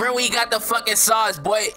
Remember we got the fucking sauce, boy.